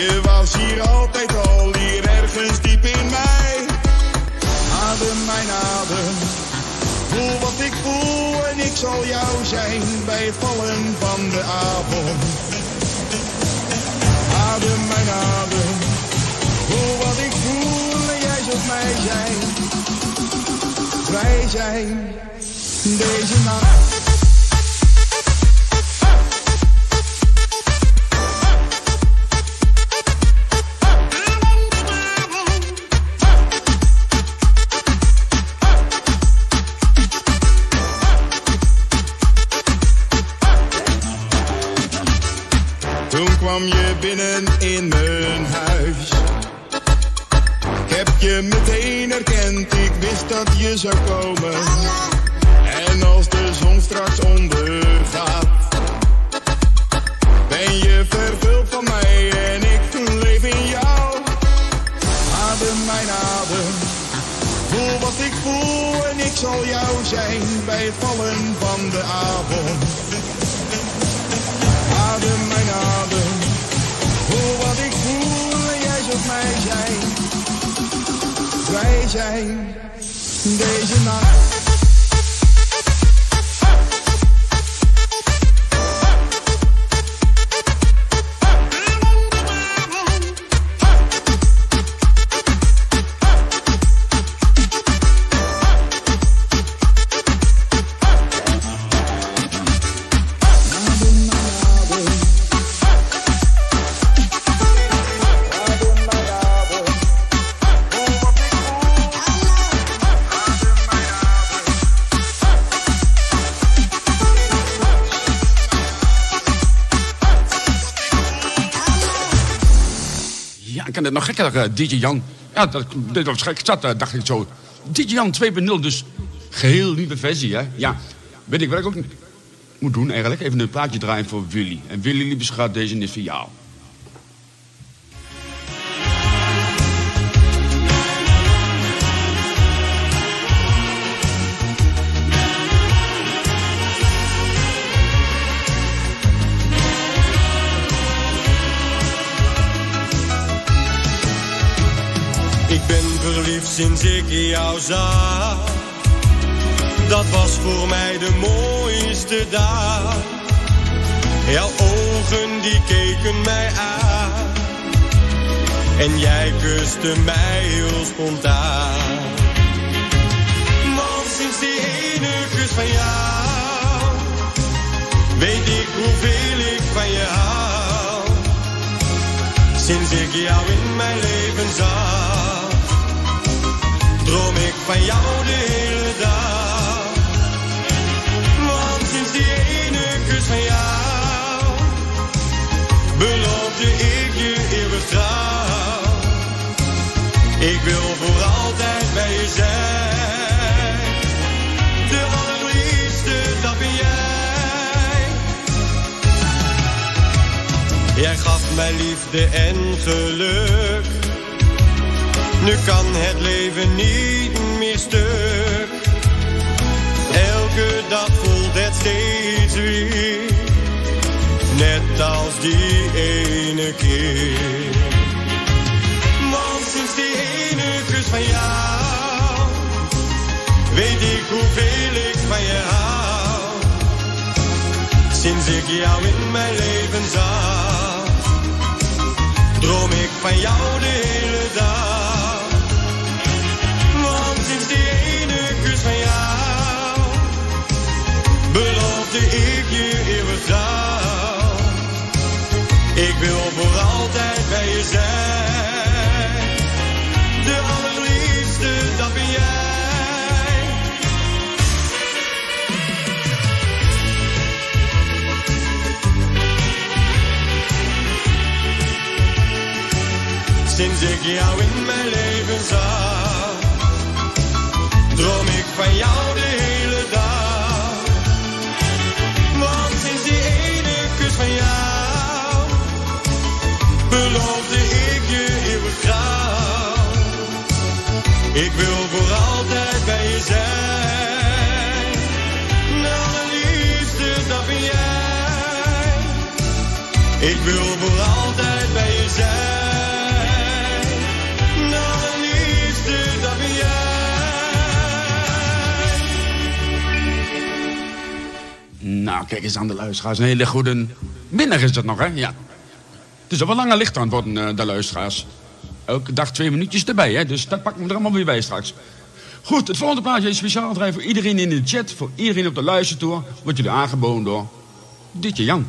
Je was hier altijd al, hier ergens diep in mij. Adem mijn adem, voel wat ik voel en ik zal jou zijn bij het vallen van de avond. Adem mijn adem, voel wat ik voel en jij zult mij zijn. Wij zijn deze nacht. Dat je zou komen. En als de zon straks ondergaat, ben je vervuld van mij en ik leef in jou. Adem mijn adem, voel wat ik voel en ik zal jou zijn bij het vallen van de avond. Adem mijn adem, voel wat ik voel en jij zult mij zijn. Wij zijn deze nacht. Het nog gekker, eh, DJ Jan. Ja, dat, dat was gek zat, eh, dacht ik zo. DJ Jan 2.0, dus geheel nieuwe versie, hè? Ja, weet ik wat ik ook moet doen eigenlijk? Even een plaatje draaien voor Willy. En Willy, lieve schat, deze is voor jou. Ben verliefd sinds ik jou zag. Dat was voor mij de mooiste dag. Jouw ogen die keken mij aan. En jij kuste mij heel spontaan. Want sinds die ene kus van jou. Weet ik hoeveel ik van je hou. Sinds ik jou in mijn leven droom ik van jou de hele dag. Want sinds die ene kus van jou, beloofde ik je eeuwig trouw. Ik wil voor altijd bij je zijn. De allerliefste, dat ben jij. Jij gaf mij liefde en geluk. Nu kan het leven niet meer stuk. Elke dag voelt het steeds weer. Net als die ene keer. Want sinds die ene kus van jou. Weet ik hoeveel ik van je hou. Sinds ik jou in mijn leven zag, droom ik van jou de hele dag. Die ene kus van jou, beloofde ik je eeuwig trouw. Ik wil voor altijd bij je zijn. De allerliefste, dat ben jij. Sinds ik jou in mijn leven zag, van jou de hele dag. Want sinds die ene kus van jou, beloofde ik je eeuwig graag. Ik wil voor altijd bij je zijn. Nou, mijn liefste, dat ben jij. Ik wil voor altijd bij je zijn. Nou, kijk eens aan de luisteraars. Een hele goede middag is dat nog, hè? Ja. Het is al wel langer licht aan het worden, eh, de luisteraars. Elke dag twee minuutjes erbij, hè? Dus dat pakken we er allemaal weer bij straks. Goed, het volgende plaatje is speciaal voor iedereen in de chat, voor iedereen op de luistertour. Wordt jullie aangeboden door Ditje Jan.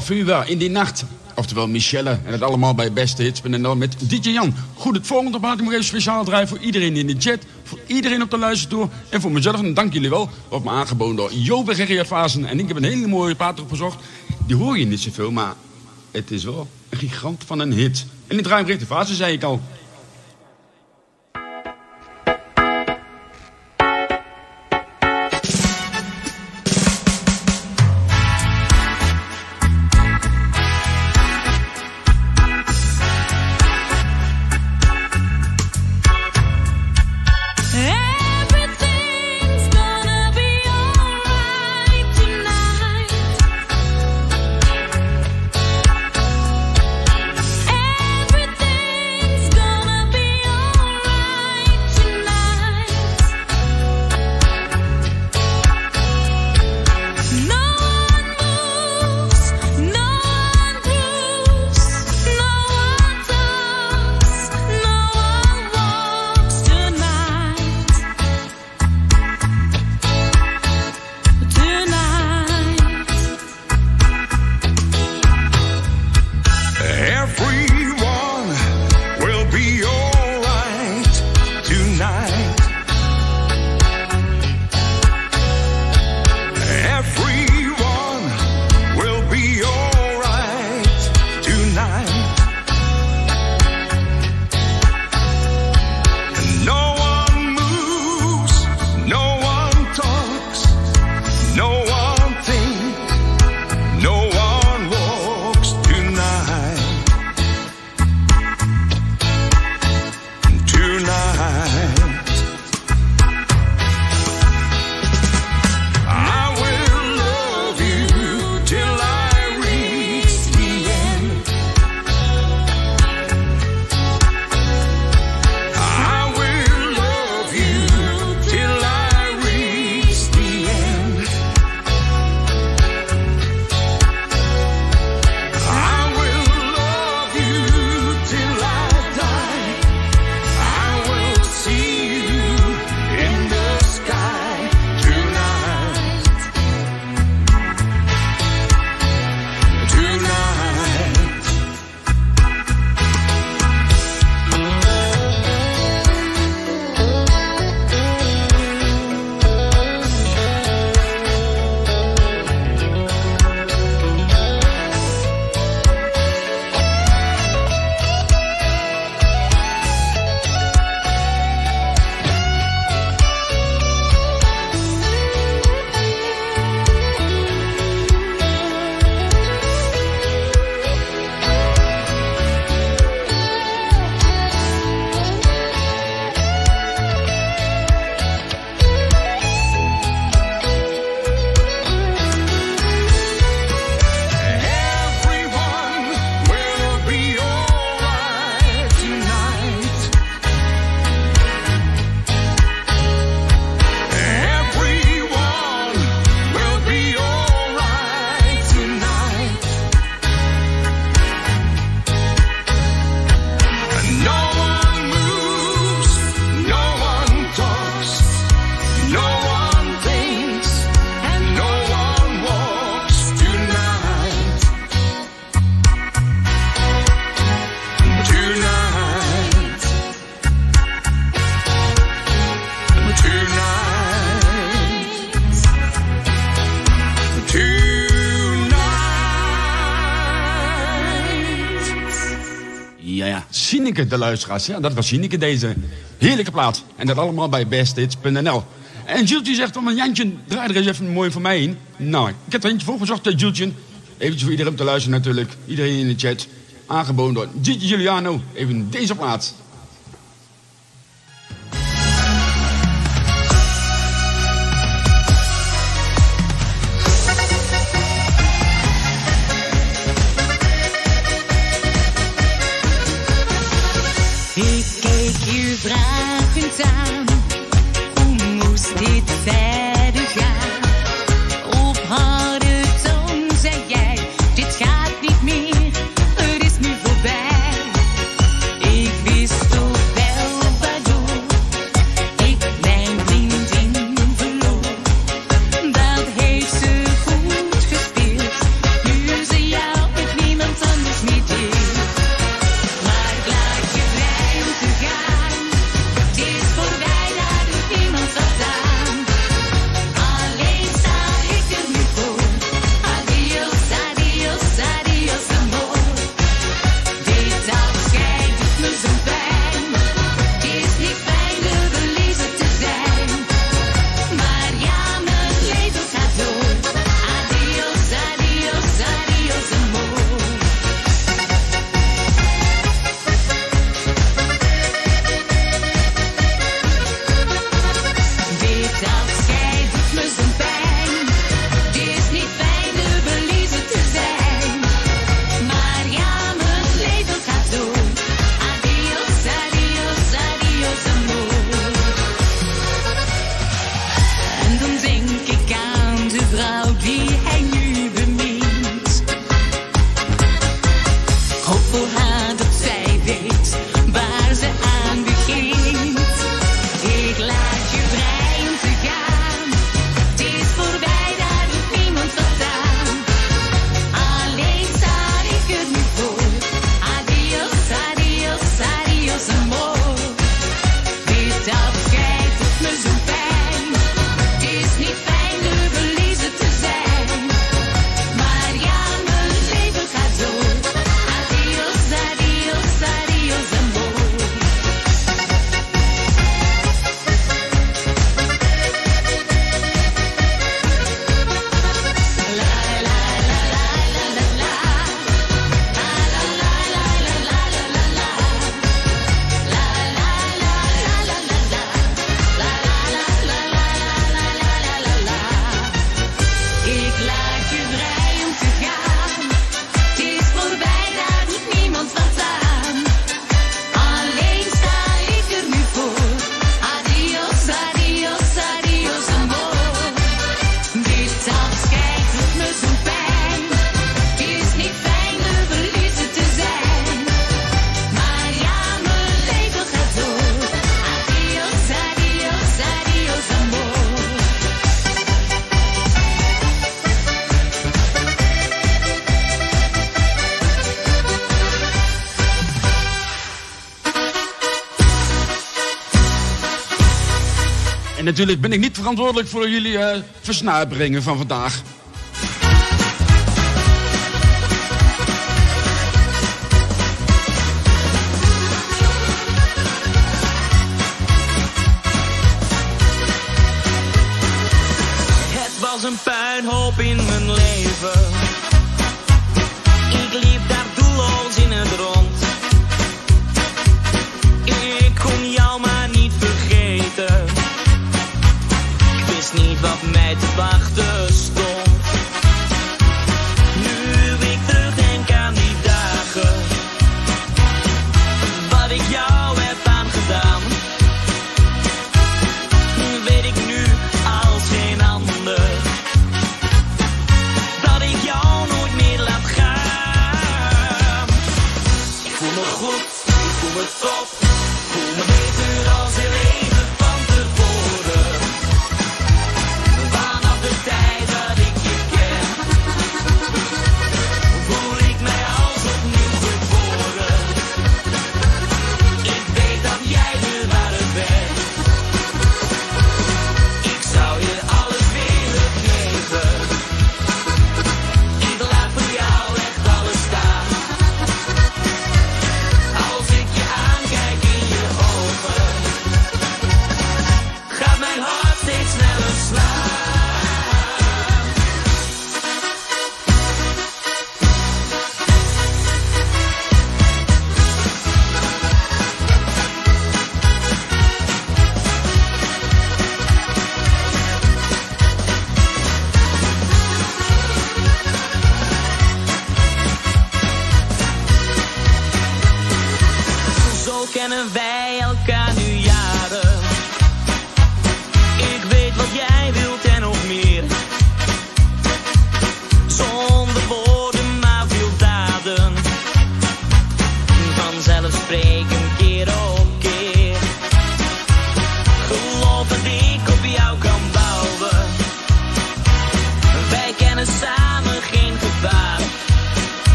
Parfuwa in die nacht. Oftewel Michelle. En het allemaal bij Beste Hits dan met DJ Jan. Goed, het volgende plaat ik moet even speciaal draaien voor iedereen in de chat. Voor iedereen op de luistertoer. En voor mezelf. En dank jullie wel. Wordt me aangeboden door Jobe Gerriard Vazen. En ik heb een hele mooie plaat opgezocht. Die hoor je niet zoveel, maar het is wel een gigant van een hit. En in de ruimrichte Vazen zei ik al. De luisteraars. Ja, dat was Jineke, deze heerlijke plaat. En dat allemaal bij bestits.nl En Jultje zegt van, Jantje, draai er eens even mooi voor mij in. Nou, ik heb er eentje voor gezocht, Jultje. Even voor iedereen te luisteren natuurlijk. Iedereen in de chat. Aangeboden door Gigi Giuliano. Even deze plaat. natuurlijk ben ik niet verantwoordelijk voor jullie uh, versnaperingen van vandaag.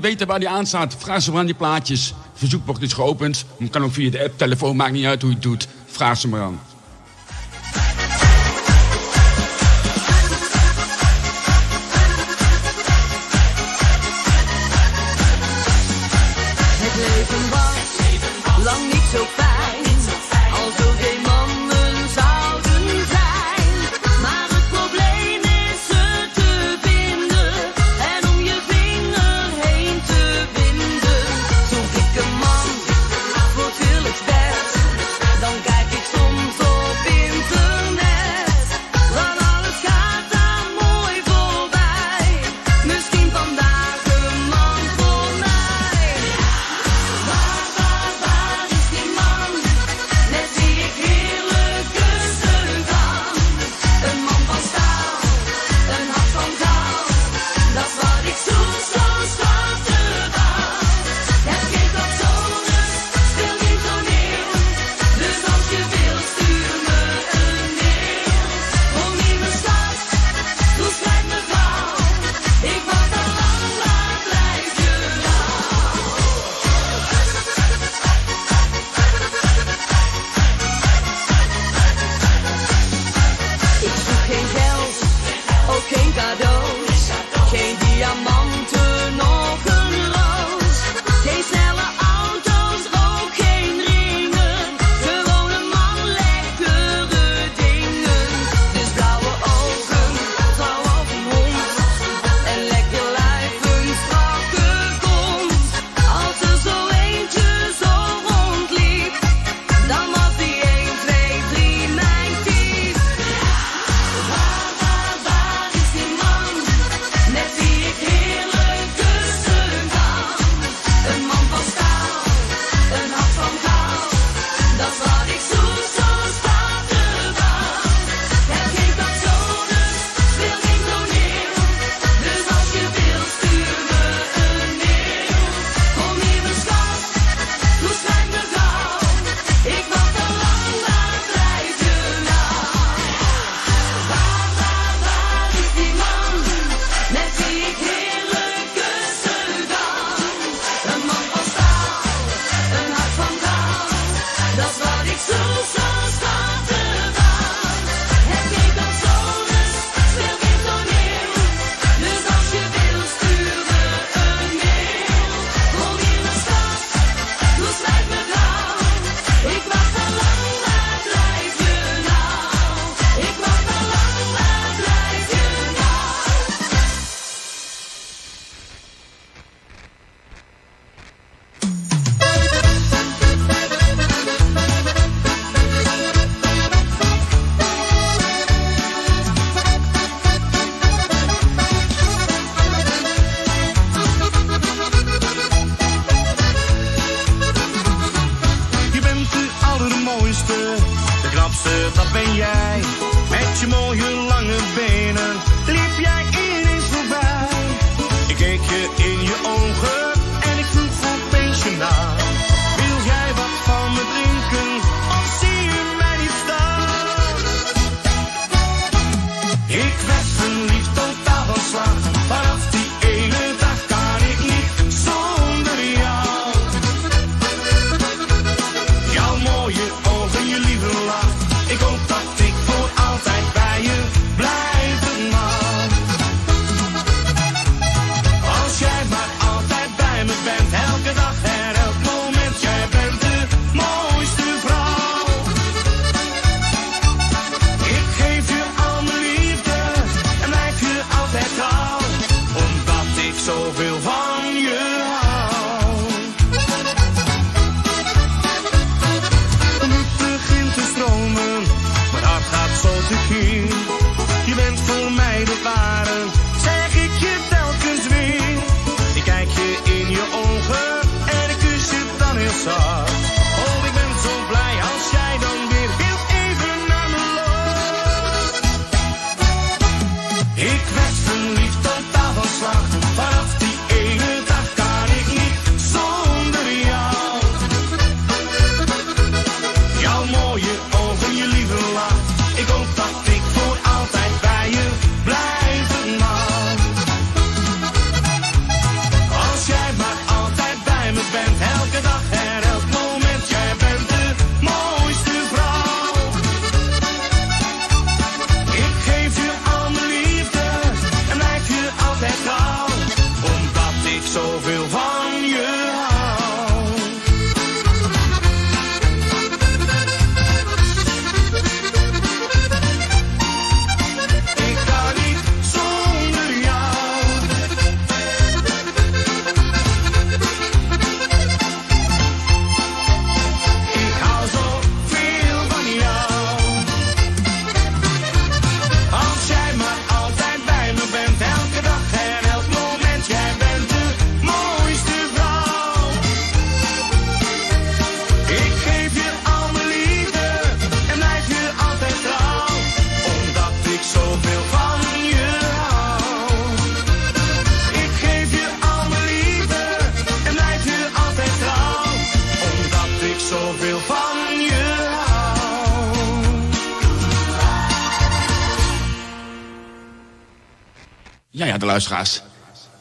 Weten waar die aan staat, vraag ze maar aan die plaatjes. Het verzoekbocht is geopend. Het kan ook via de app, telefoon, maakt niet uit hoe je het doet. Vraag ze maar aan.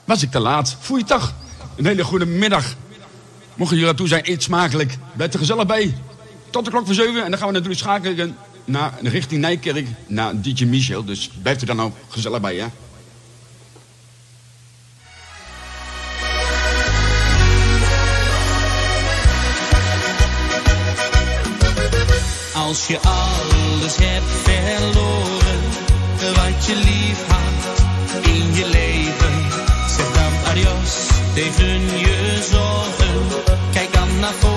Was ik te laat? Voeitag. Een hele goede middag. Mochten jullie daartoe zijn, eet smakelijk. Blijf er gezellig bij. Tot de klok van 7. En dan gaan we natuurlijk schakelen naar, richting Nijkerk, naar DJ Michel. Dus blijf er dan ook gezellig bij, hè. Als je alles hebt verloren, wat je lief had Devin je zorgen. Kijk dan naar voren.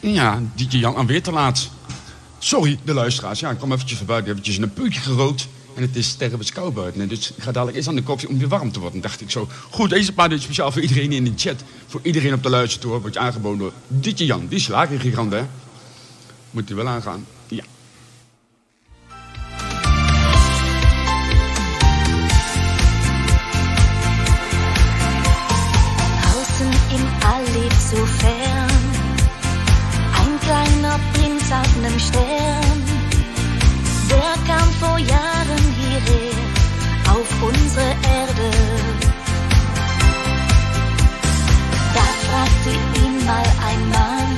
Ja, DJ Jan aan weer te laat. Sorry, de luisteraars. Ja, ik kwam eventjes van buiten, eventjes een puntje gerookt. En het is stervens koud buiten. Dus ik ga dadelijk eens aan de koffie om weer warm te worden. dacht ik zo, goed, deze paar is speciaal voor iedereen in de chat. Voor iedereen op de luistertoer wordt je aangeboden door DJ Jan. Die is in hè. Moet hij wel aangaan. So fern ein kleiner Prinz auf nem Stern. Der kam vor Jahren hierher auf unsere Erde. Da fragte ihn mal ein Mann,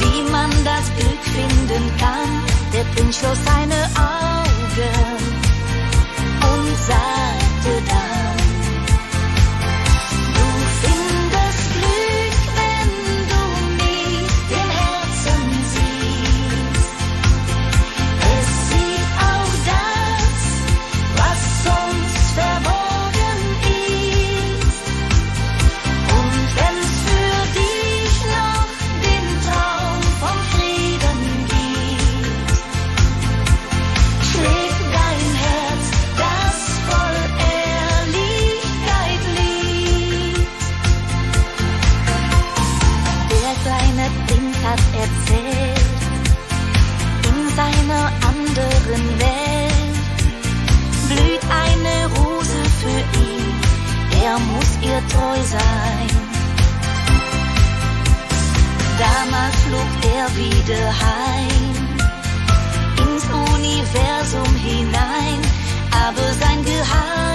wie man das Glück finden kann. Der Prinz schloss seine Augen und sagte dann, ihr treu sein. Damals flog er wieder heim ins Universum hinein, aber sein Geheimnis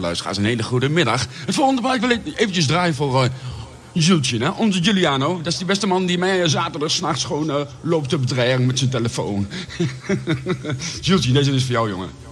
luisteraars, een hele goede middag. Het volgende plaat wil ik eventjes draaien voor Jultje, hè? onze Giuliano. Dat is die beste man die mij eh, zaterdag s'nachts gewoon eh, loopt te bedreigen met zijn telefoon. Jultje, deze is voor jou, jongen.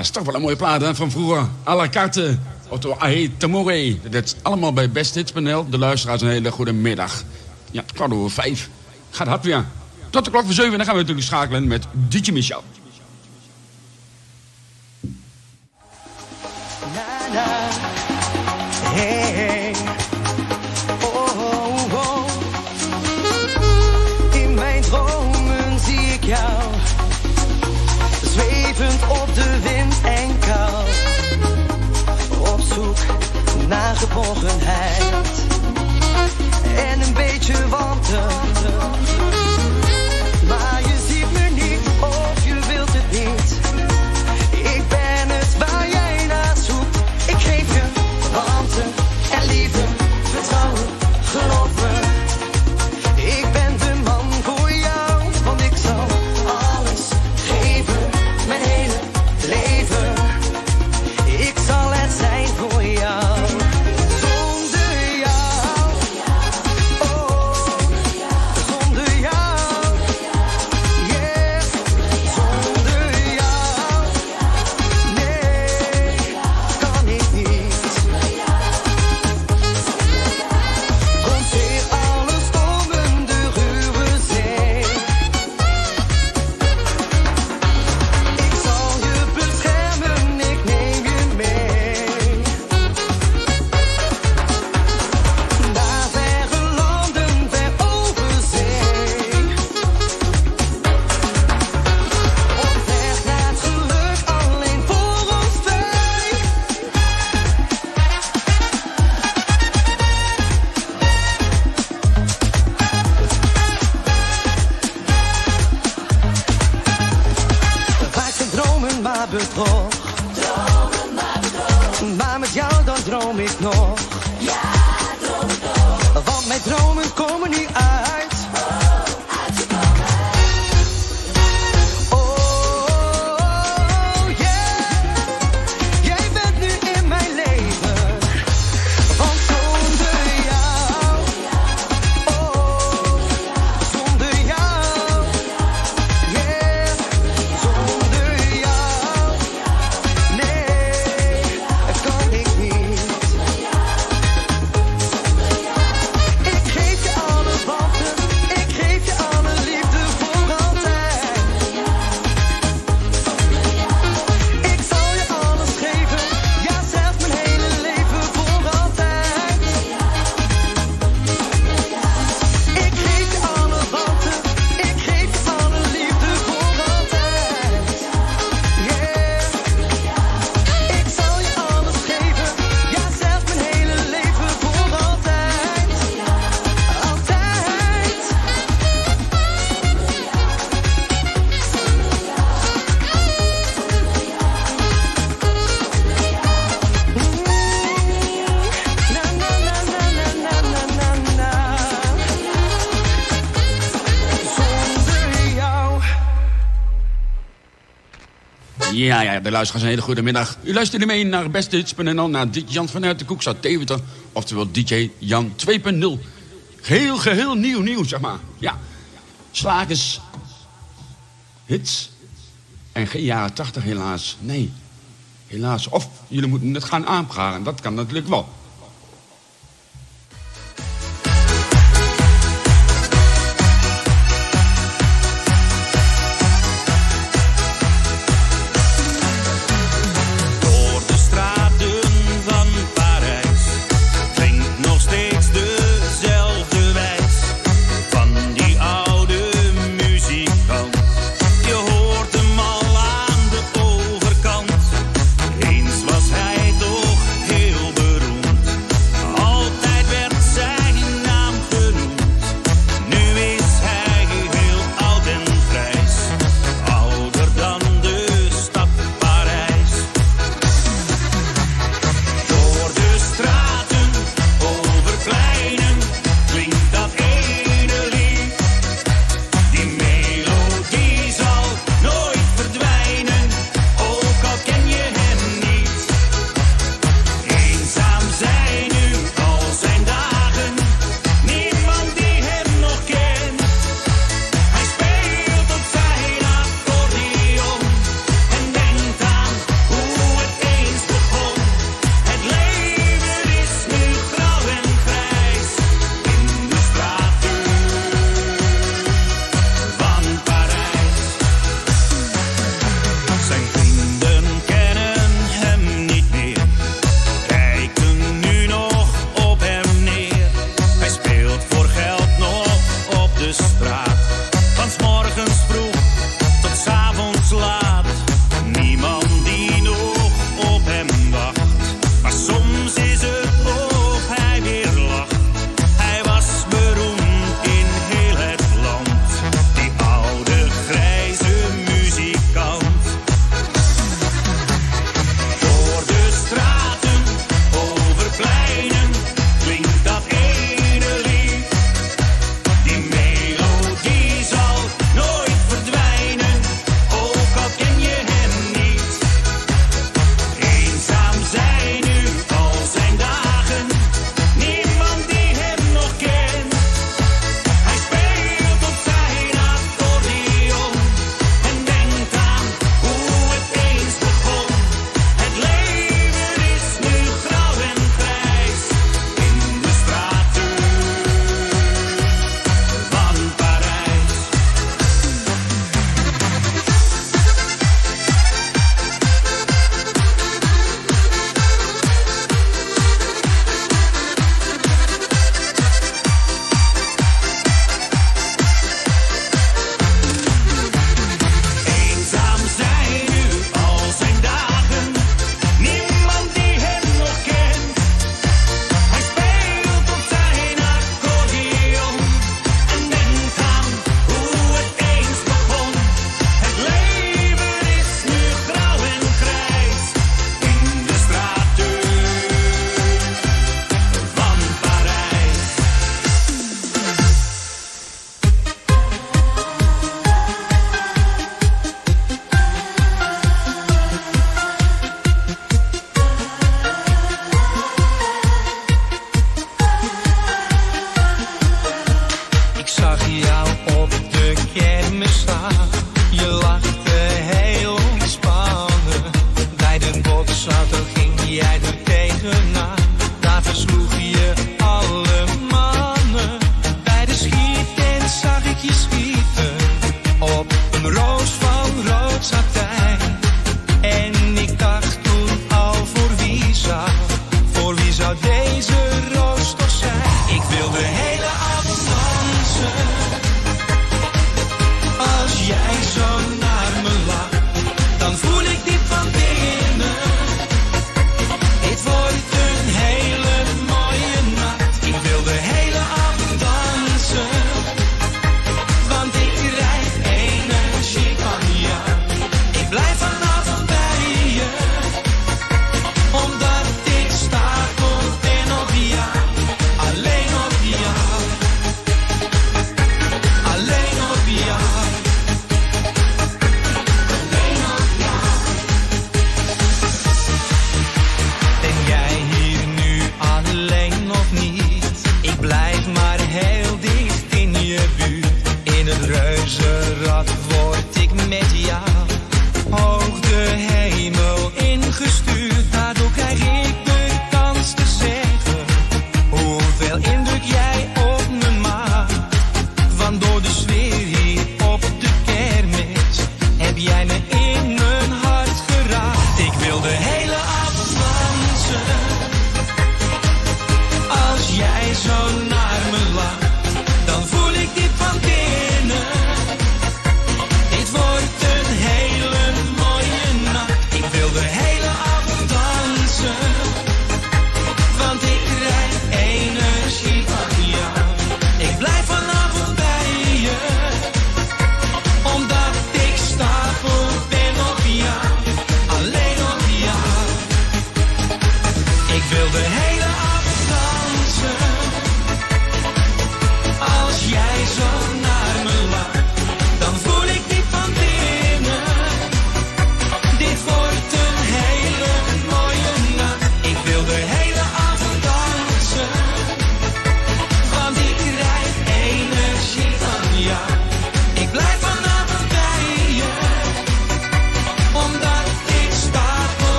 Is toch wel een mooie plaat van vroeger. À la carte. Otto Ahe Tamore. Dat is allemaal bij besthits.nl. De luisteraars een hele goede middag. Ja, het kwart over vijf. Gaat hard weer. Tot de klok voor zeven. Dan gaan we natuurlijk schakelen met DJ Michel. Hey. Oh, oh, oh. In mijn dromen zie jou, zwevend op de wind naar geborgenheid en een beetje warmte. Ja, ja, de luisteraars, een hele goede middag. U luistert mee naar bestehits.nl, naar DJ Jan vanuit de Koekstad Deventer. Oftewel DJ Jan 2.0. Geheel, geheel nieuw nieuw, zeg maar. Ja, slagers, hits en geen jaren 80 helaas. Nee, helaas. Of jullie moeten het gaan aanvragen, dat kan natuurlijk wel.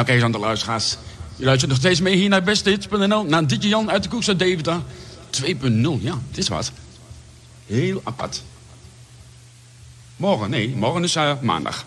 Nou, kijk eens aan de luisteraars. Je luistert nog steeds mee hier naar bestehits.nl. Naar DJ Jan uit de Koek uit Deventer. 2.0, ja, het is wat. Heel apart. Morgen, nee, morgen is eh, maandag.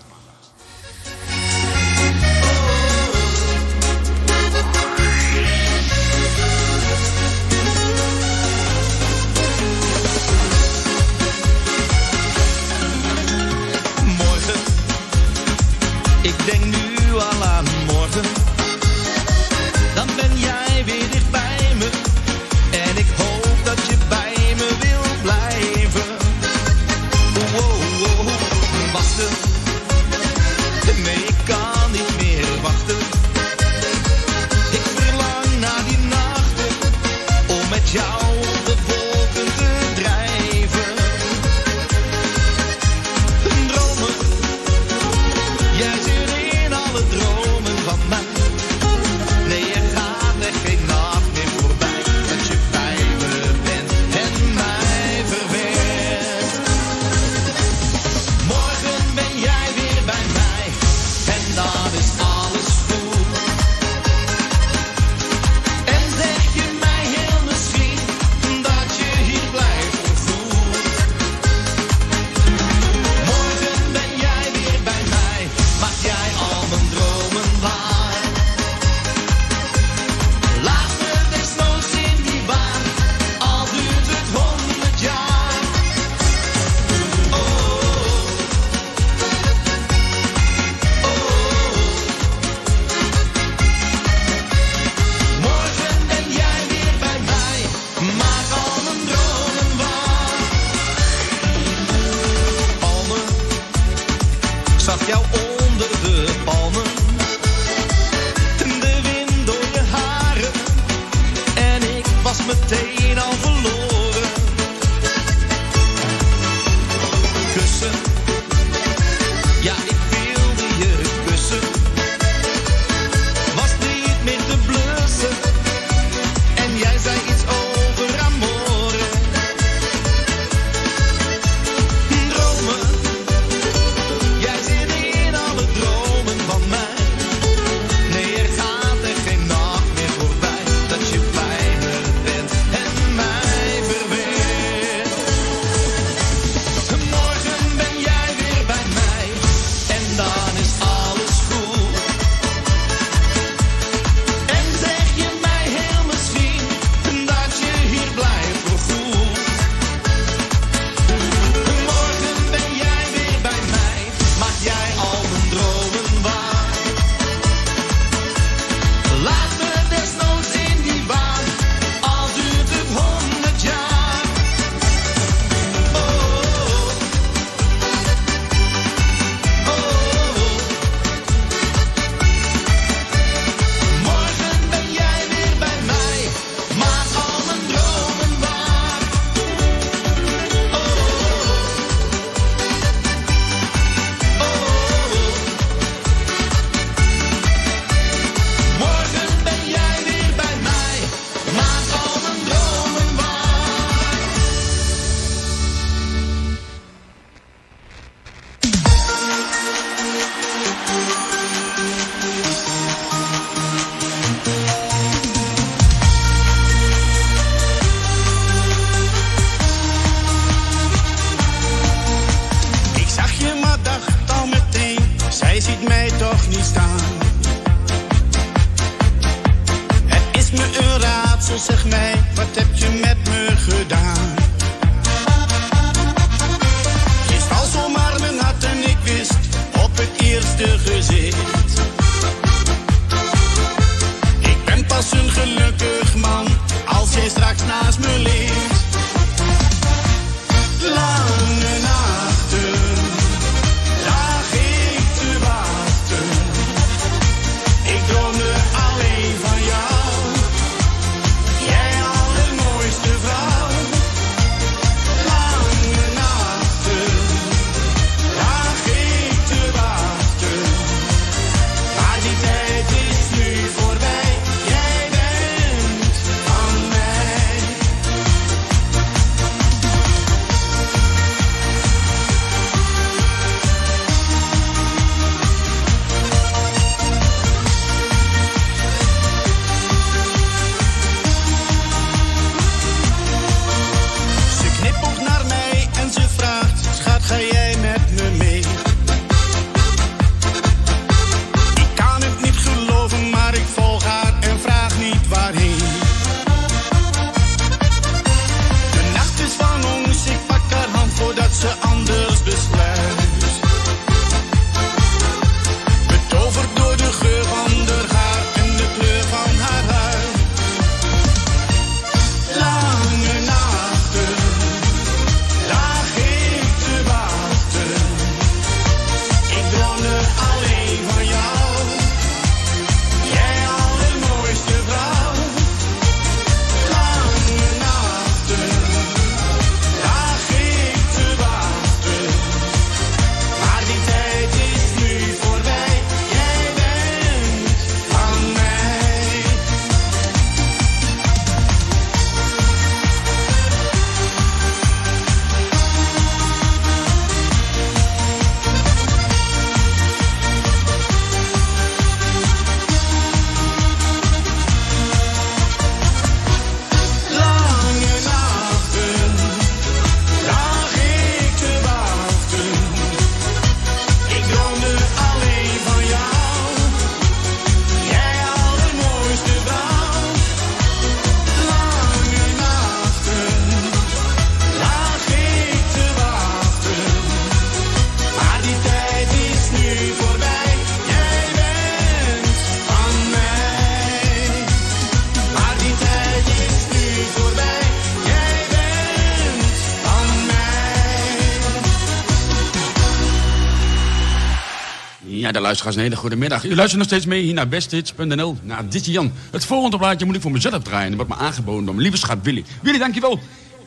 Luisteraars, een hele goede middag. U luistert nog steeds mee hier naar besthits.nl. Naar Ditje Jan. Het volgende plaatje moet ik voor mezelf draaien. Dat wordt me aangeboden door mijn lieve schat Willy. Willy, dankjewel.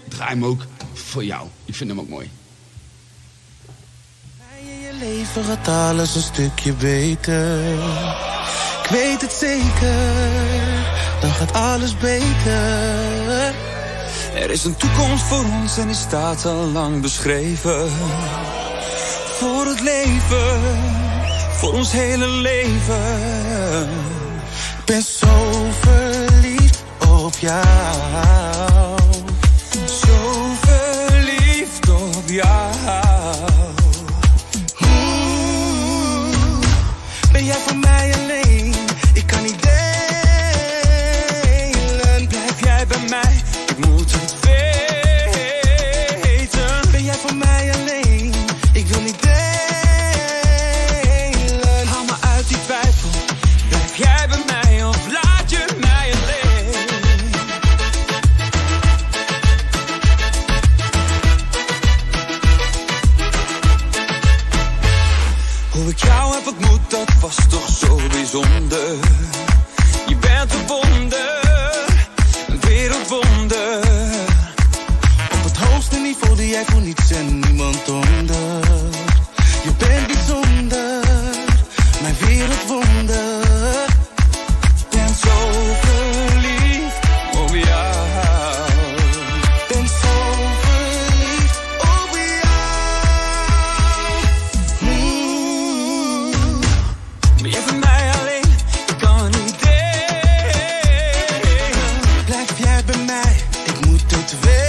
Draai hem ook voor jou. Ik vind hem ook mooi. Je leven gaat alles een stukje beter. Ik weet het zeker, dan gaat alles beter. Er is een toekomst voor ons en die staat al lang beschreven. Voor het leven, voor ons hele leven. Ik ben zo verliefd op jou. Jij voor niets en niemand onder. Je bent bijzonder, mijn wereldwonder. Ben zo verliefd op jou. Ben zo verliefd op jou. Mm. Ben jij voor mij alleen? Ik kan niet delen. Blijf jij bij mij, ik moet het weten.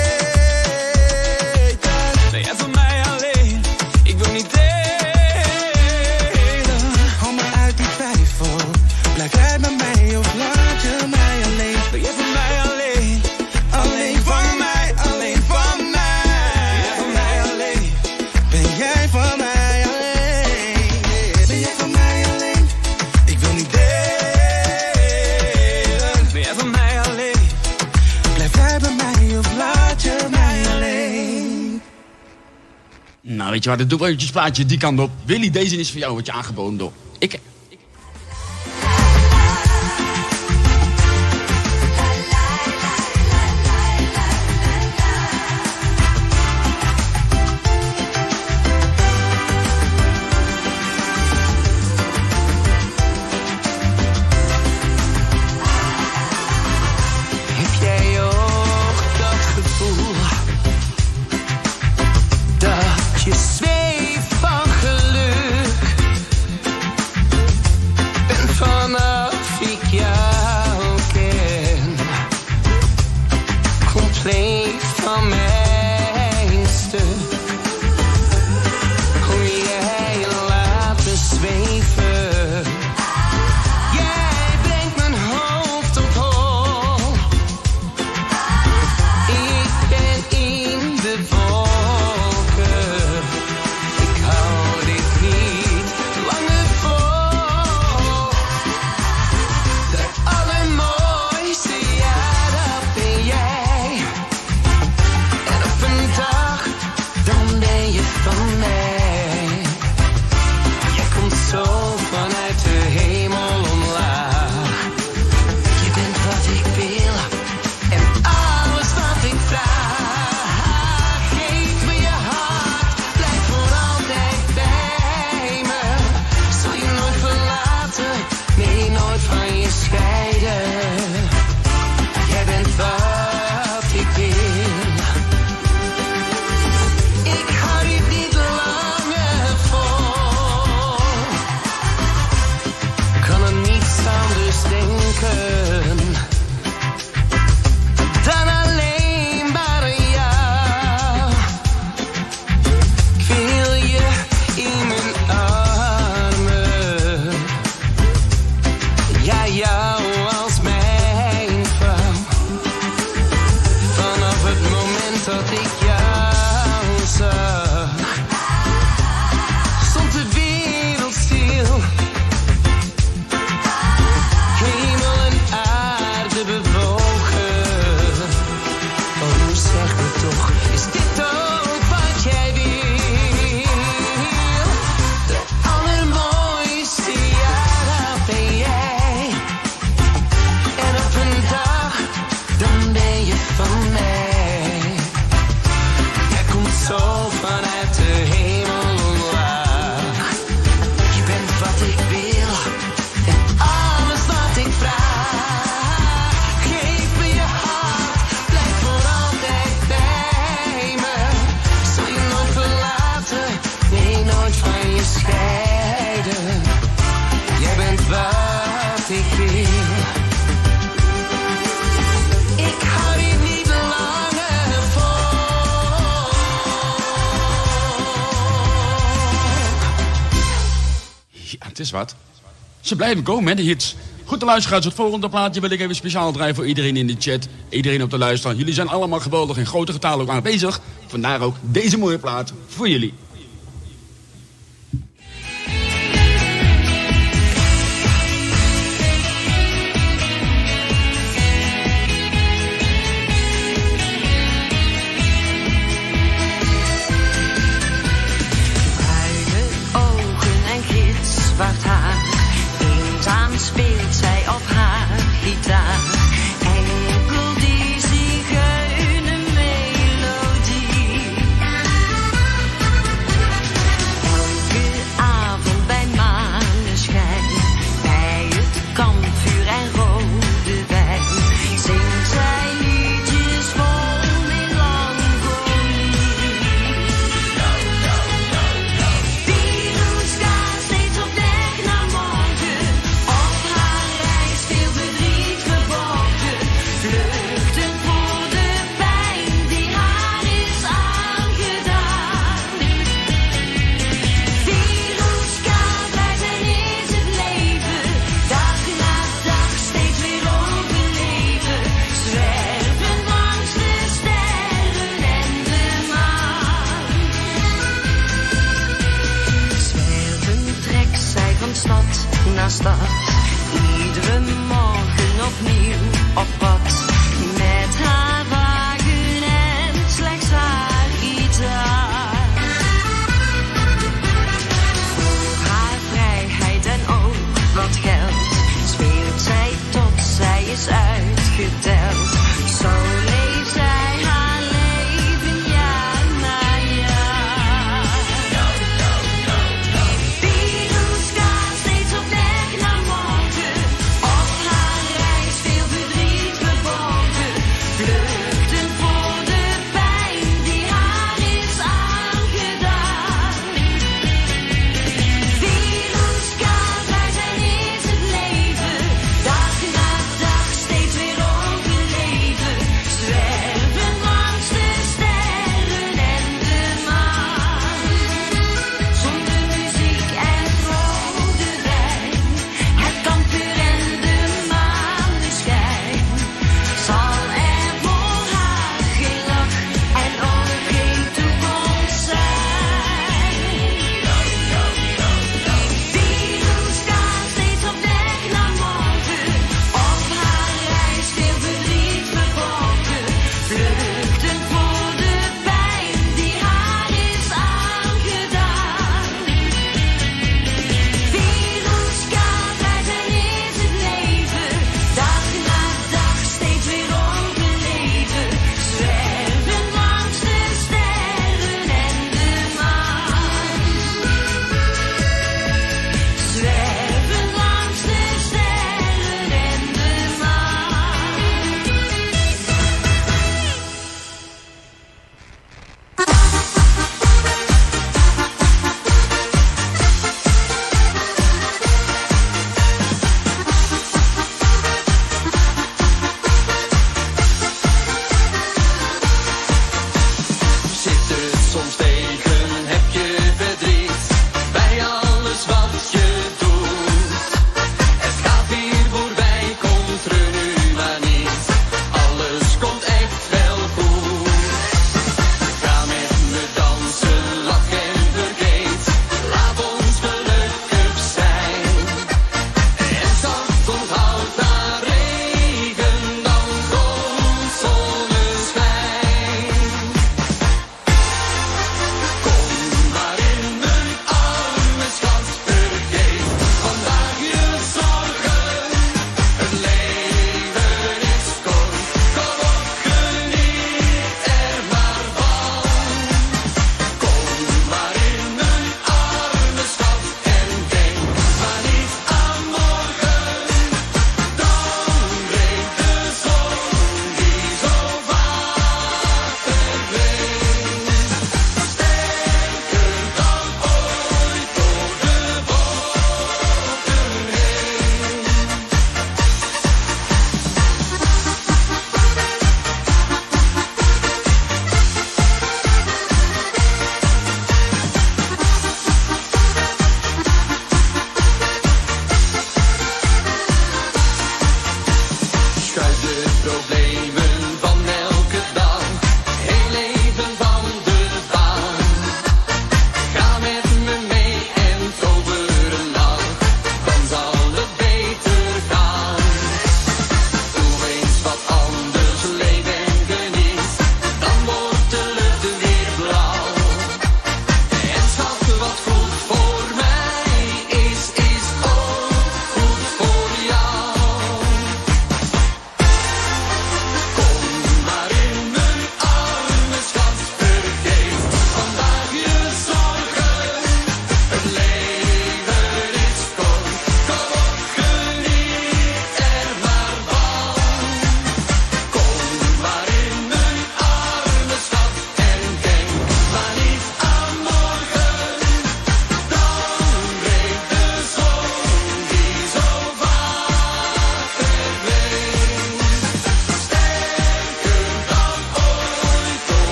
Je wat, het doe eventjes plaatje die kant op. Willy, deze is voor jou, wordt je aangeboden door. Ik. Het is wat. Ze blijven komen met de hits. Goed, de luisteraars, het volgende plaatje wil ik even speciaal draaien voor iedereen in de chat. Iedereen op de luisteraar. Jullie zijn allemaal geweldig in grote getalen ook aanwezig. Vandaar ook deze mooie plaat voor jullie.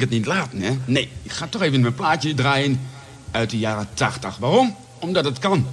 ik het niet laten, hè? Nee, ik ga toch even mijn plaatje draaien uit de jaren 80. Waarom? Omdat het kan.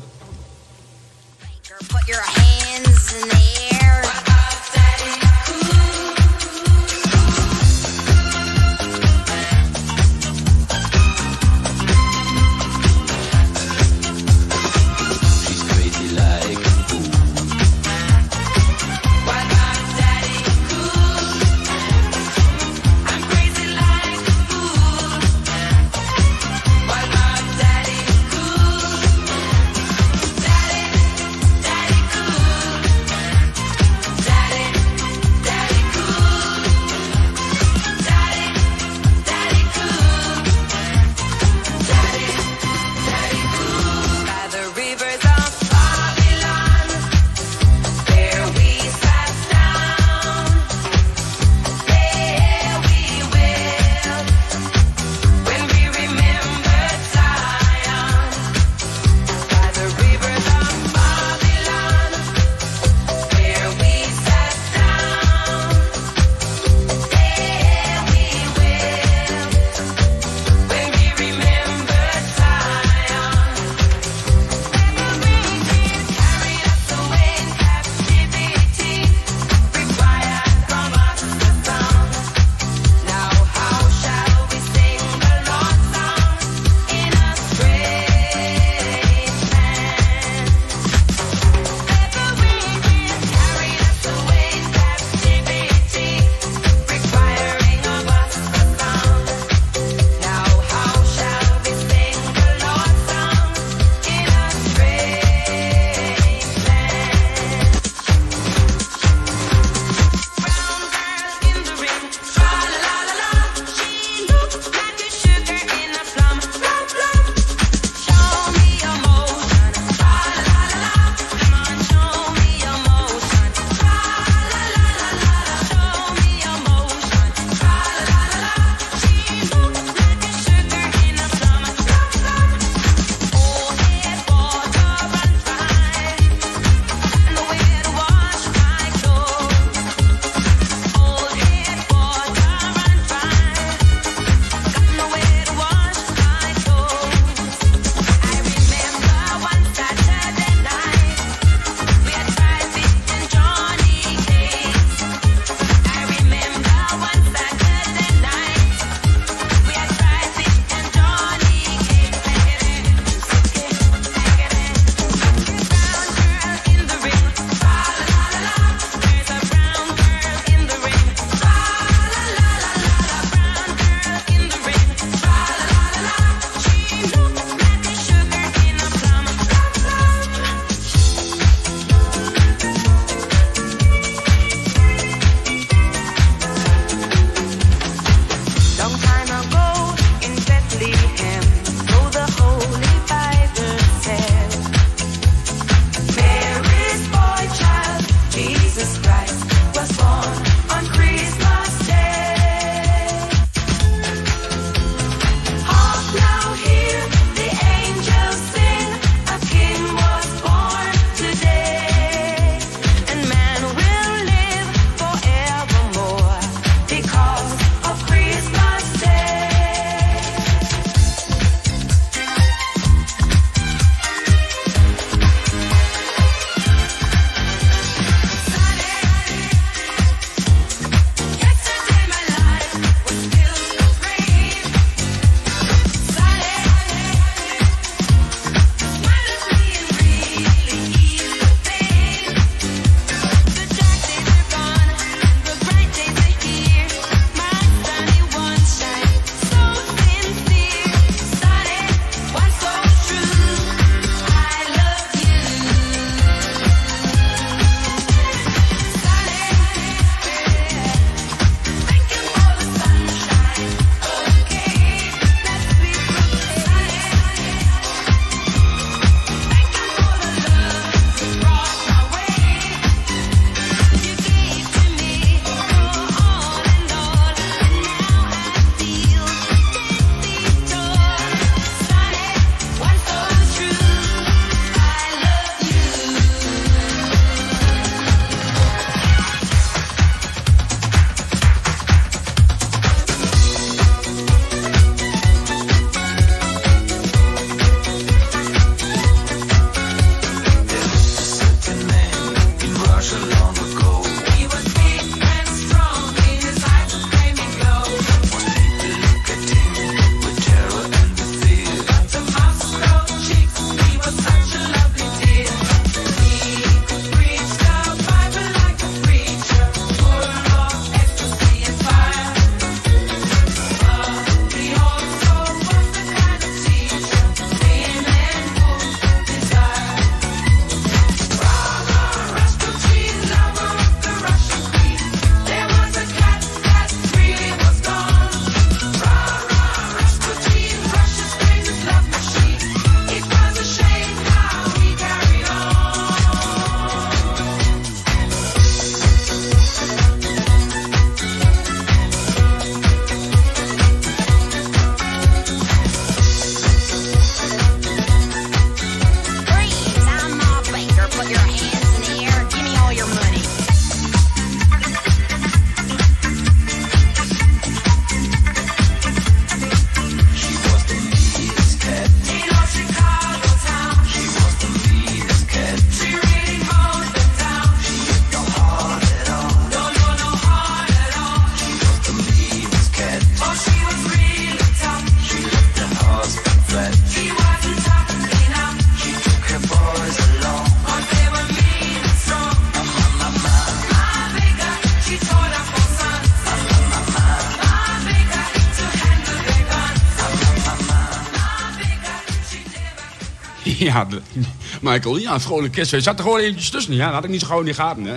Michael, ja, vrolijk kerstfeest. Zat er gewoon eventjes tussen. Ja, dat had ik niet zo gewoon in de gaten. Hè.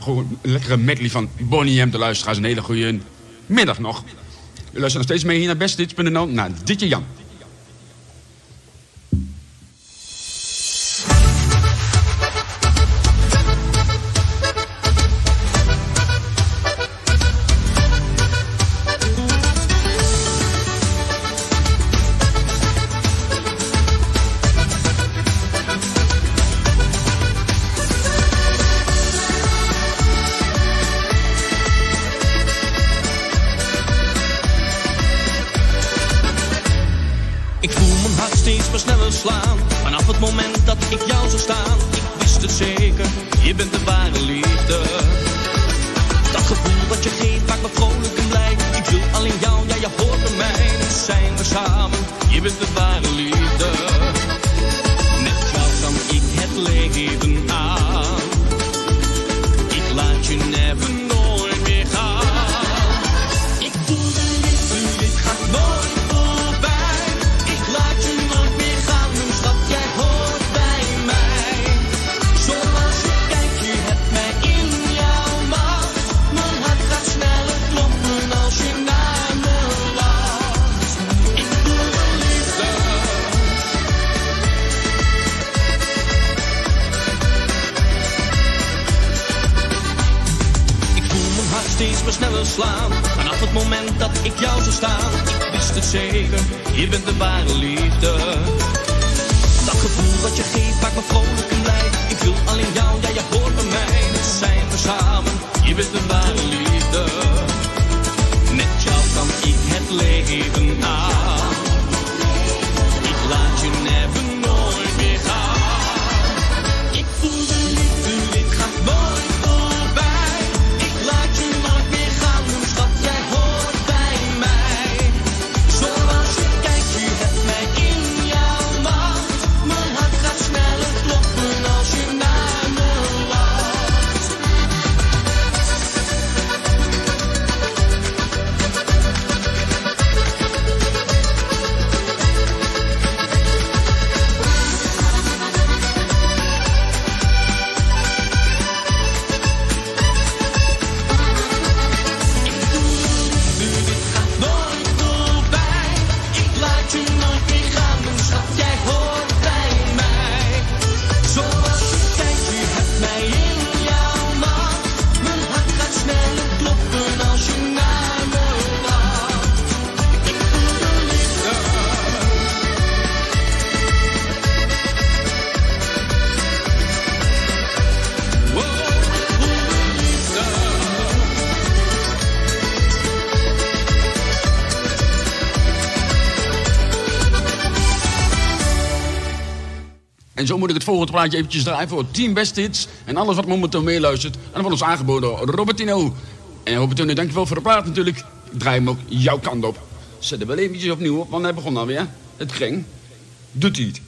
Gewoon een lekkere medley van Bonnie M. De luisteraars. Een hele goede middag nog. U luistert nog steeds mee hier naar bestdits.nl. Nou, ditje Jan. Even the moet ik het volgende plaatje eventjes draaien voor Team Best Hits. En alles wat momenteel meeluistert. En dat wordt ons aangeboden door Robertino. En Robertino, dankjewel voor de plaat natuurlijk. Draai hem ook jouw kant op. Zet er wel eventjes opnieuw op, want hij begon alweer. Het ging. Doet hij het.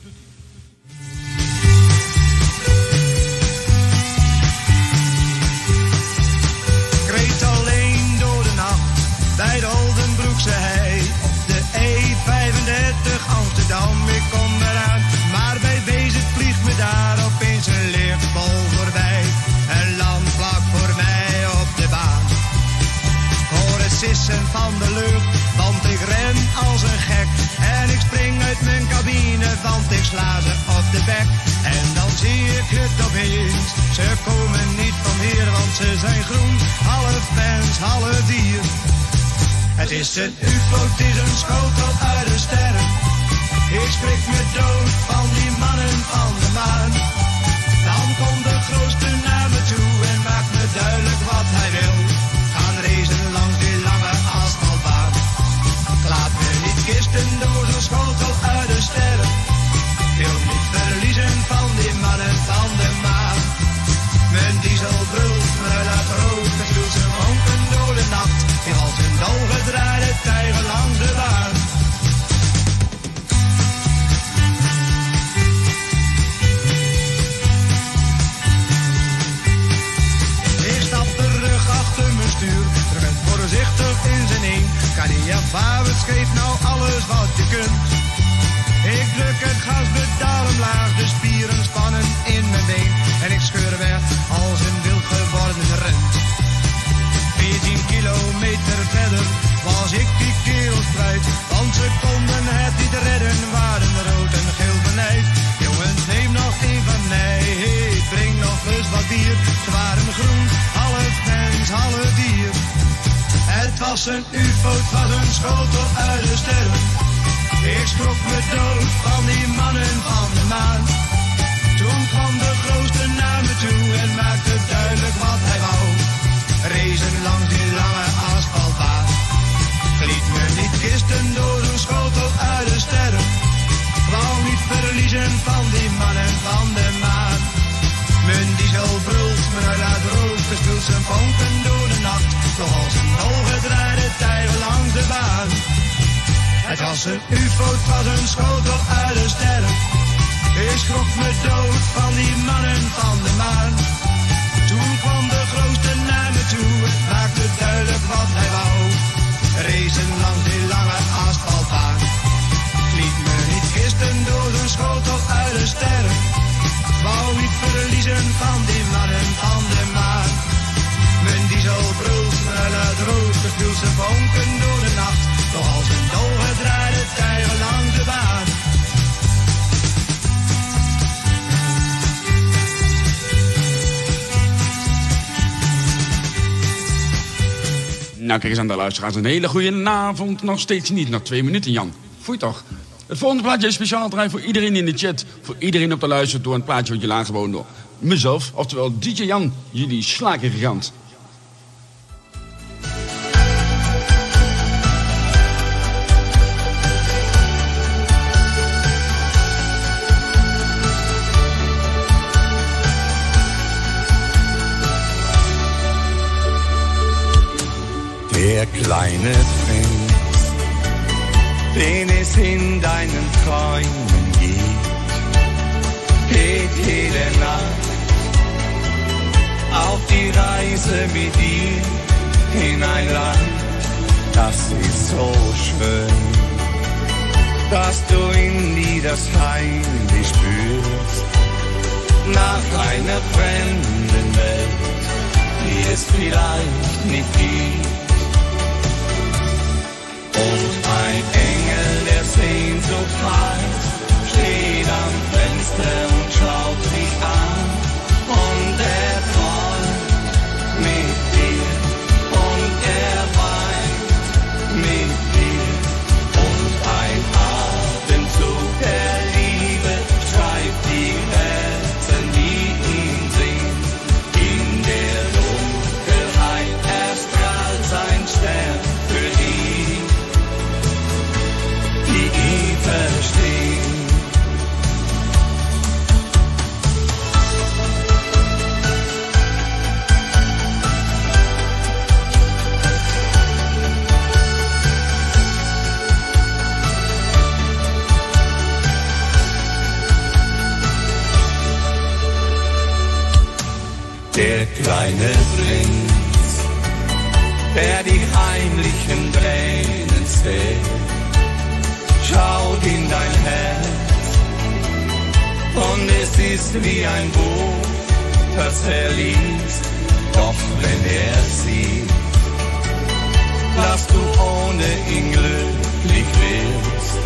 kijkers de luisteraars een hele goede avond. Nog steeds niet, nog twee minuten, Jan. Foei toch. Het volgende plaatje is speciaal draai voor iedereen in de chat. Voor iedereen op de luister door een plaatje wat je laat gewoon door. Mezelf, oftewel DJ Jan, jullie slakengigant. ist wie ein Buch, das er liest, doch wenn er sieht, dass du ohne ihn glücklich wirst.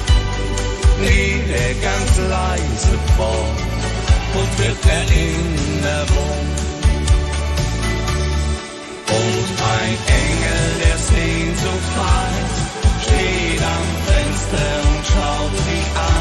Lied er ganz leise vor und wird Erinnerung. Und ein Engel, der Sehnsucht freit, steht am Fenster und schaut dich an.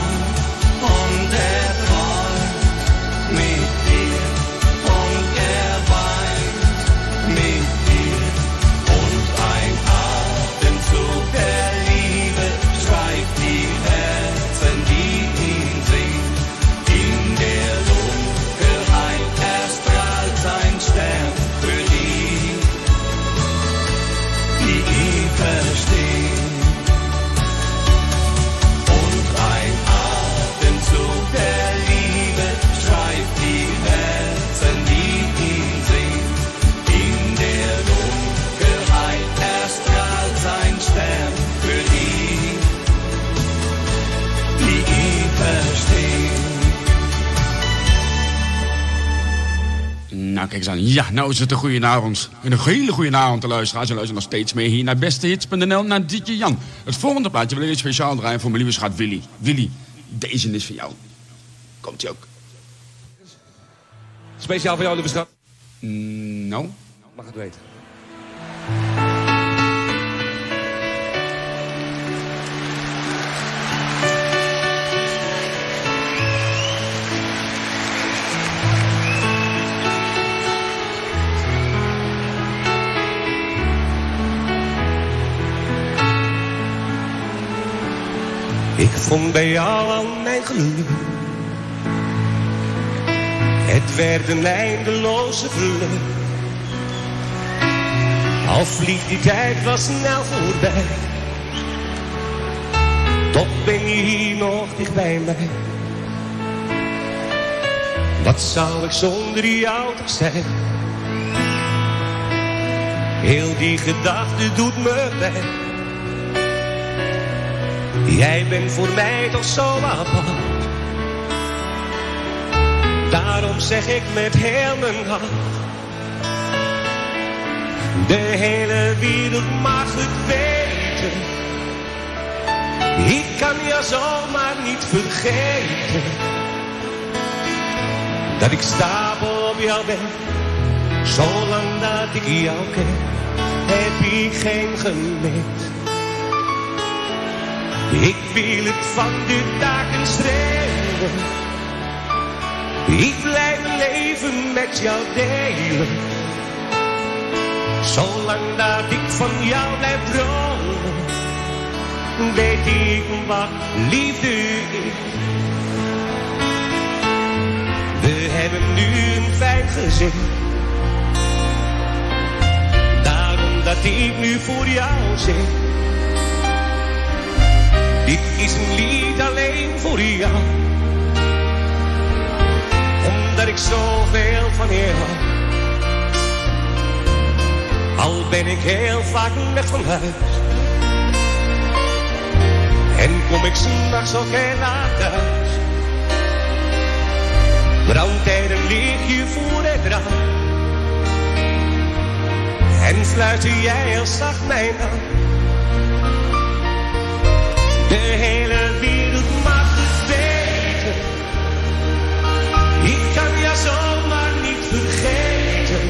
kijk eens aan. Ja, nou is het een goede avond. En een hele goede avond te luisteren. Ze luisteren nog steeds mee hier naar bestehits.nl, naar Dietje Jan. Het volgende plaatje wil ik speciaal draaien voor mijn lieve schat Willy. Willy, deze is voor jou. Komt-ie ook. Speciaal voor jou, lieve schat? Mm, nou. nou mag het weten. Begon bij jou aan mijn geluk. Het werd een eindeloze vlucht. Al vliegt die tijd was snel voorbij. Toch ben je hier nog dicht bij mij. Wat zou ik zonder jou toch zijn? Heel die gedachte doet me pijn. Jij bent voor mij toch zo apart. Daarom zeg ik met heel mijn hart. De hele wereld mag het weten. Ik kan je zomaar niet vergeten. Dat ik stapel op jou ben. Zolang dat ik jou ken, heb ik geen gemis. Ik wil het van de dagen schreeuwen. Ik blijf mijn leven met jou delen. Zolang dat ik van jou blijf dromen, weet ik wat liefde is. We hebben nu een fijn gezin. Daarom dat ik nu voor jou zing. Is een lied alleen voor jou. Omdat ik zoveel van je hou. Al ben ik heel vaak weg van huis. En kom ik s'nachts ook heel laat thuis. Er een lichtje voor het raam. En fluister jij heel zacht mijn. De hele wereld mag het weten. Ik kan jou zomaar niet vergeten.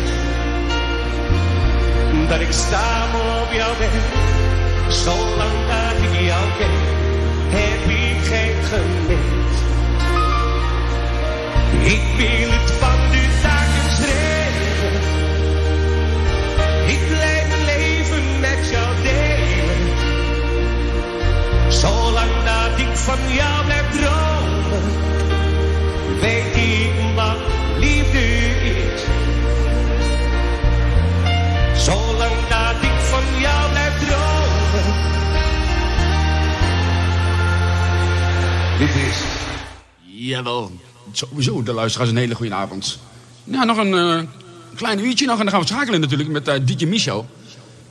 Dat ik stamel op jou ben. Zolang dat ik jou ken, heb ik geen gemis. Ik wil het van de van jou blijf dromen, weet ik wat liefde is. Zolang dat ik van jou blijf dromen. Dit is... Jawel. Sowieso, de luisteraars een hele goede avond. Nou, nog een eh, klein uurtje nog en dan gaan we schakelen natuurlijk met eh, DJ Michel.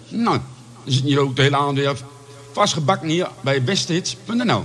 Nou, we zitten hier ook de hele avond weer vastgebakken hier bij bestehits.nl.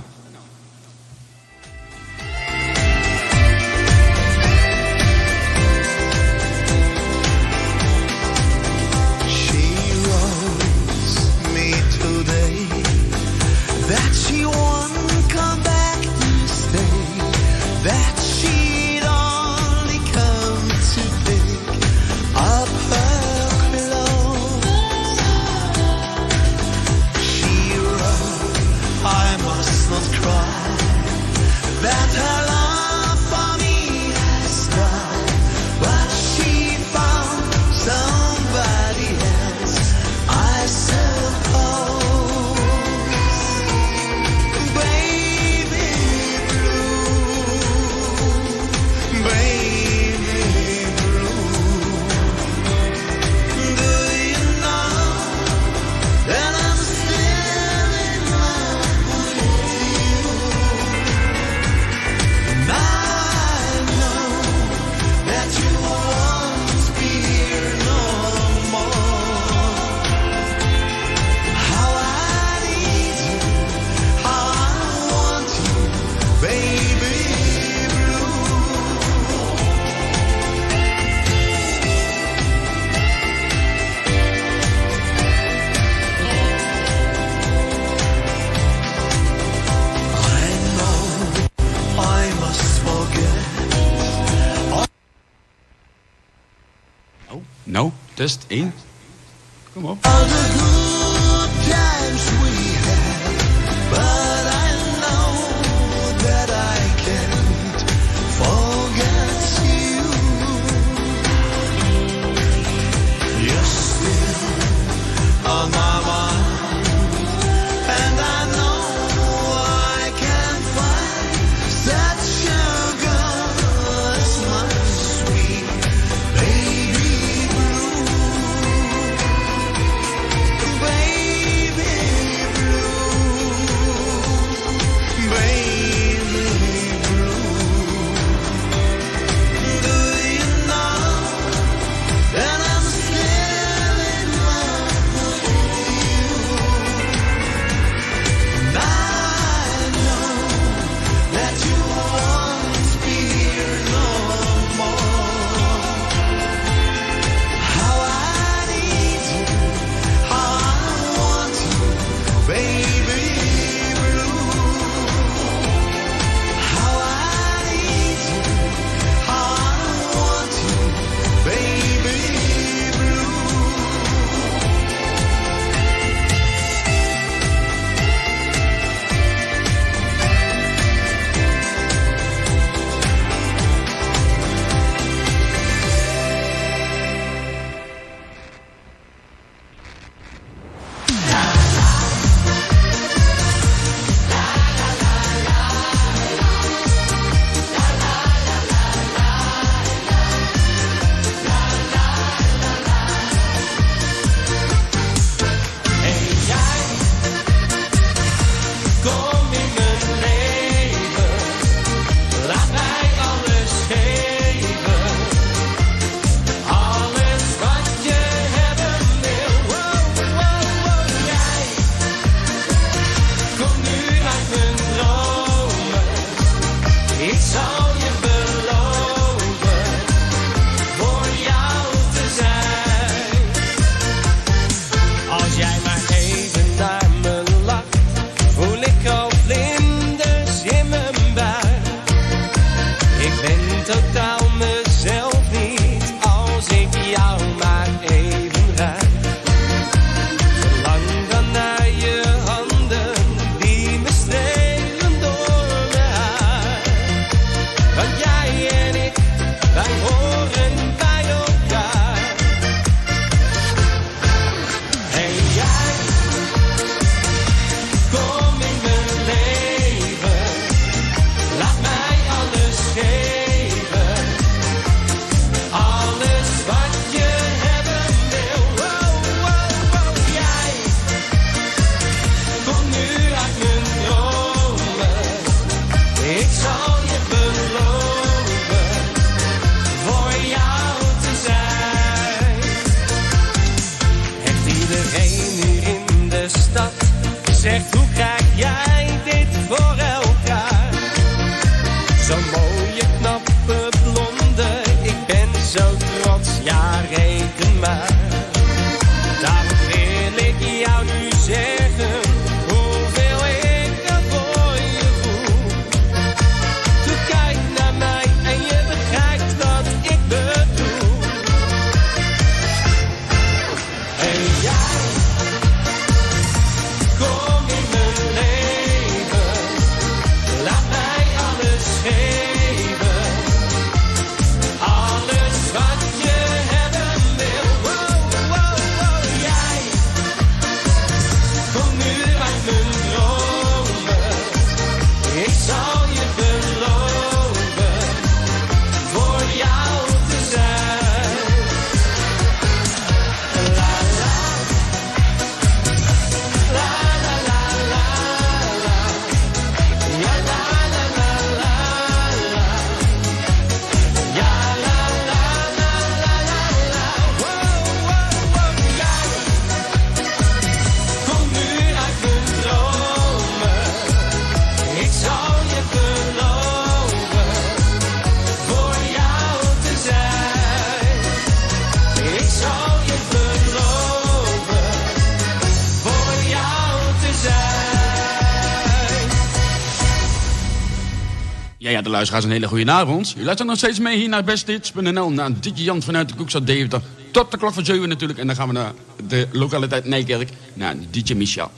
luisteraars een hele goede avond. U luistert nog steeds mee hier naar bestits.nl Naar DJ Jan vanuit de Koekstad Deventer. Tot de klok van 7 natuurlijk. En dan gaan we naar de lokaliteit Nijkerk. Naar DJ Michel.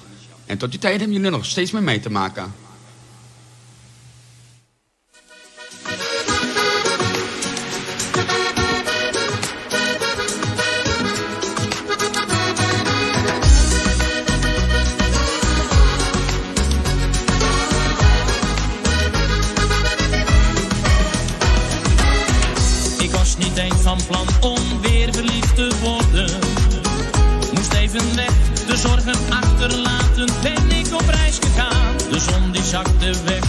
En tot die tijd hebben jullie nog steeds mee te maken. Moest even weg, de zorgen achterlaten, ben ik op reis gegaan. De zon die zakte weg,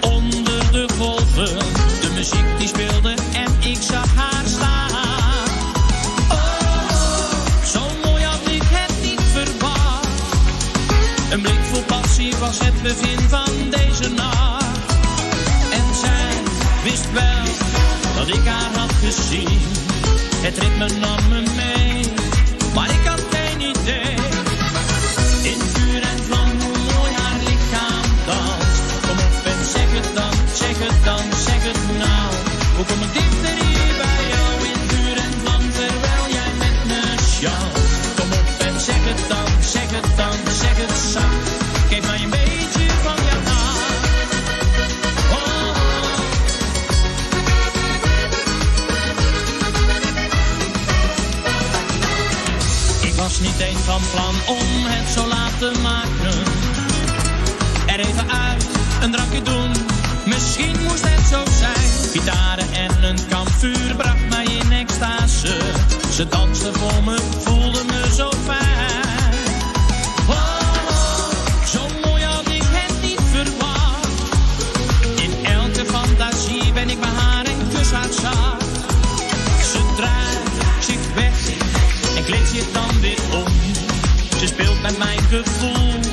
onder de golven. De muziek die speelde en ik zag haar staan. Oh, Zo mooi had ik het niet verwacht. Een blik vol passie was het begin van deze nacht. En zij wist wel dat ik haar had gezien. Het ritme nam me mee. meteen van plan om het zo laat te maken. Er even uit, een drankje doen, misschien moest het zo zijn. Gitaren en een kampvuur bracht mij in extase. Ze dansten voor me, voelde me zo fijn. Je speelt met mijn gevoel.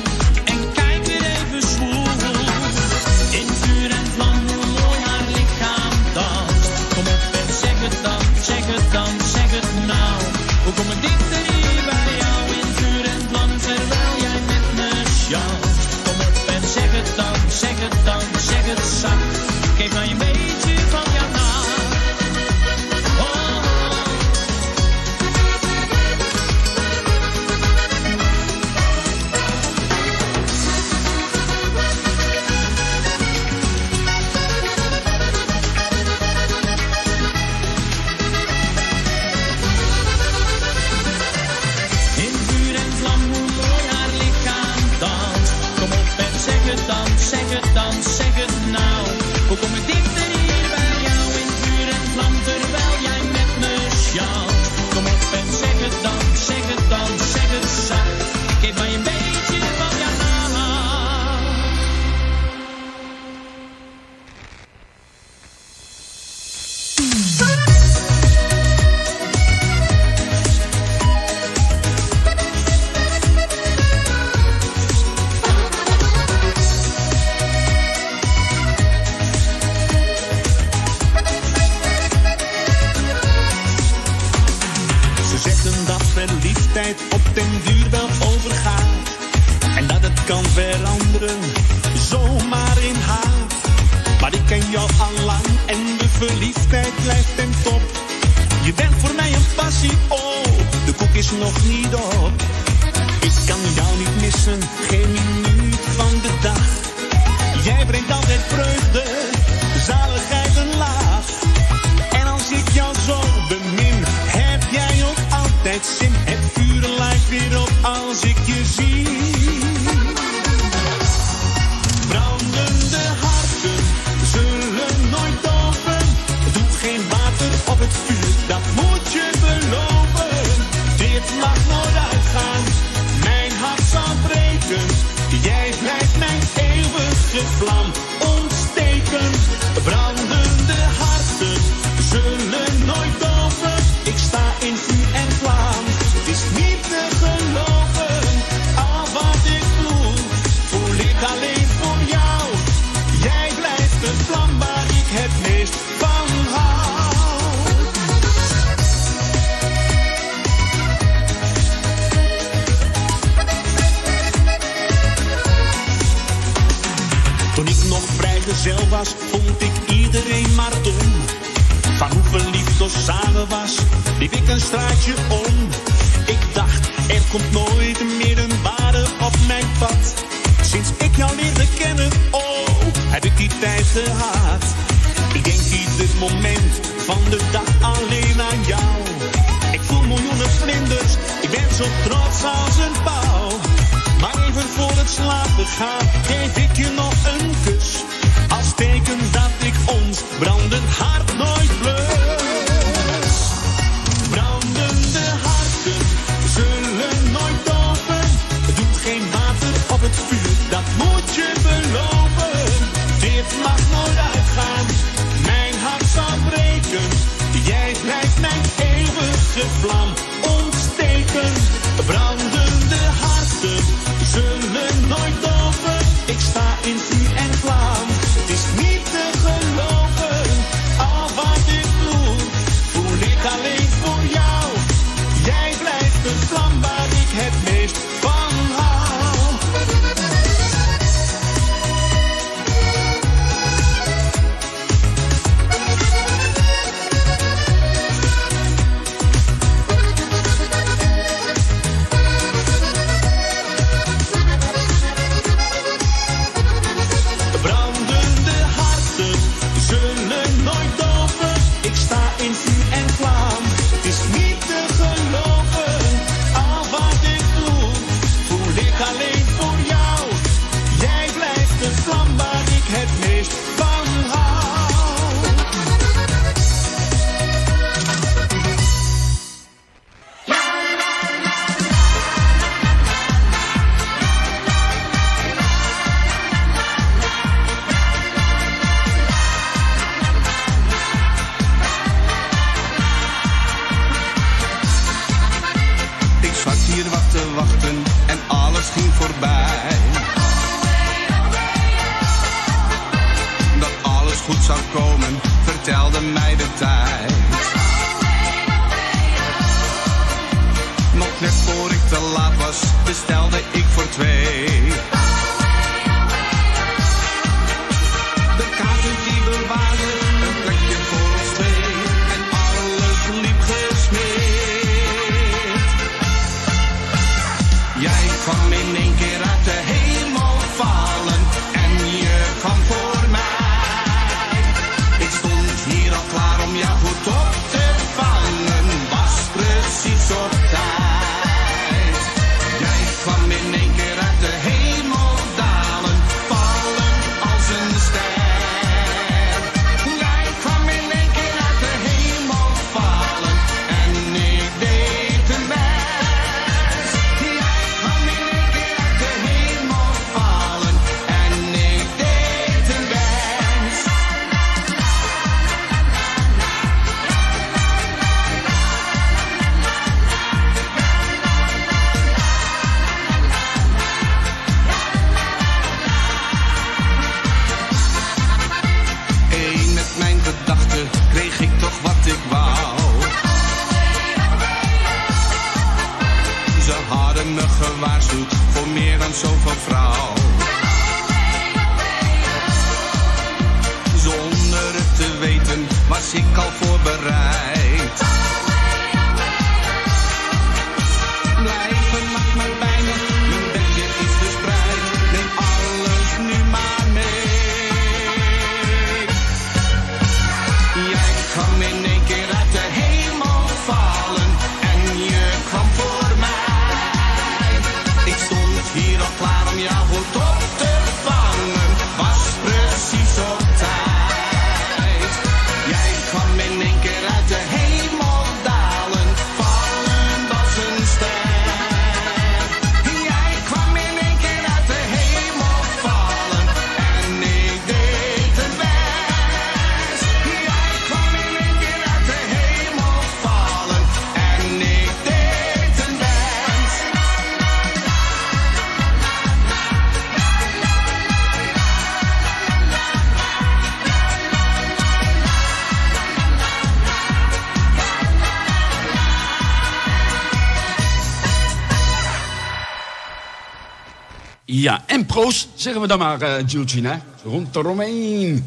Zeggen we dan maar, eh, uh, Jultje, hè? Rond de Romein.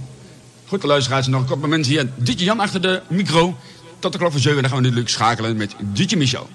Goed, de luisteraars, nog een kort moment hier. Ditje Jan achter de micro. Tot de klok van 7, dan gaan we natuurlijk schakelen met Dietje Michel.